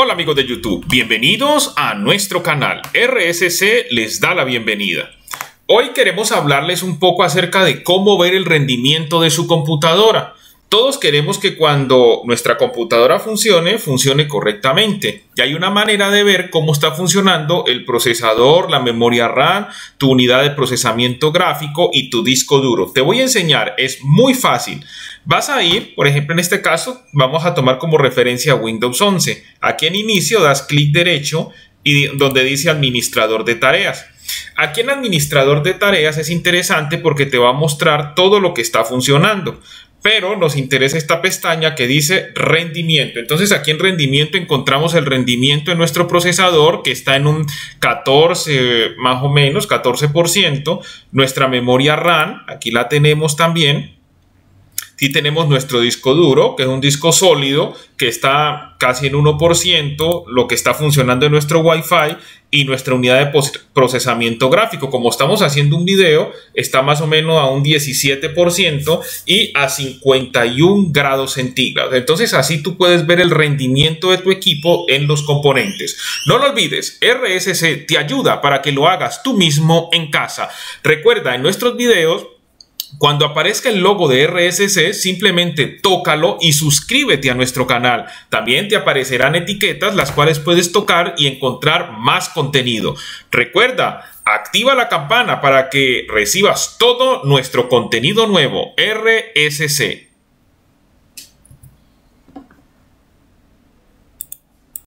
Hola amigos de YouTube, bienvenidos a nuestro canal. RSC les da la bienvenida. Hoy queremos hablarles un poco acerca de cómo ver el rendimiento de su computadora. Todos queremos que cuando nuestra computadora funcione, funcione correctamente. Y hay una manera de ver cómo está funcionando el procesador, la memoria RAM, tu unidad de procesamiento gráfico y tu disco duro. Te voy a enseñar, es muy fácil. Vas a ir, por ejemplo, en este caso, vamos a tomar como referencia Windows 11. Aquí en inicio das clic derecho y donde dice administrador de tareas. Aquí en administrador de tareas es interesante porque te va a mostrar todo lo que está funcionando pero nos interesa esta pestaña que dice rendimiento. Entonces aquí en rendimiento encontramos el rendimiento de nuestro procesador que está en un 14 más o menos, 14%. Nuestra memoria RAM, aquí la tenemos también, Aquí tenemos nuestro disco duro, que es un disco sólido, que está casi en 1%, lo que está funcionando en nuestro Wi-Fi y nuestra unidad de procesamiento gráfico. Como estamos haciendo un video, está más o menos a un 17% y a 51 grados centígrados. Entonces así tú puedes ver el rendimiento de tu equipo en los componentes. No lo olvides, RSC te ayuda para que lo hagas tú mismo en casa. Recuerda, en nuestros videos cuando aparezca el logo de RSC, simplemente tócalo y suscríbete a nuestro canal. También te aparecerán etiquetas las cuales puedes tocar y encontrar más contenido. Recuerda, activa la campana para que recibas todo nuestro contenido nuevo. RSC